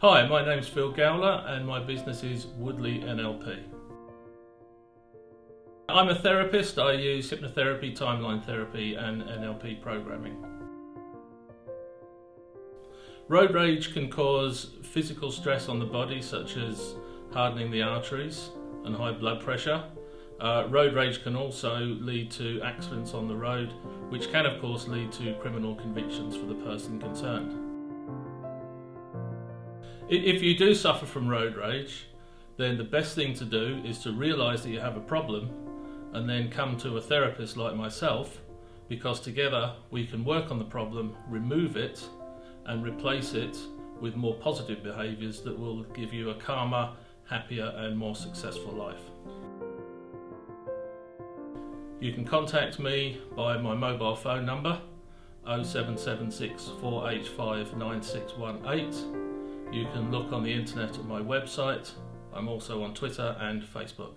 Hi, my name's Phil Gowler and my business is Woodley NLP. I'm a therapist. I use hypnotherapy, timeline therapy, and NLP programming. Road rage can cause physical stress on the body, such as hardening the arteries and high blood pressure. Uh, road rage can also lead to accidents on the road, which can, of course, lead to criminal convictions for the person concerned. If you do suffer from road rage, then the best thing to do is to realise that you have a problem and then come to a therapist like myself because together we can work on the problem, remove it, and replace it with more positive behaviours that will give you a calmer, happier, and more successful life. You can contact me by my mobile phone number 0776 485 9618. You can look on the internet at my website. I'm also on Twitter and Facebook.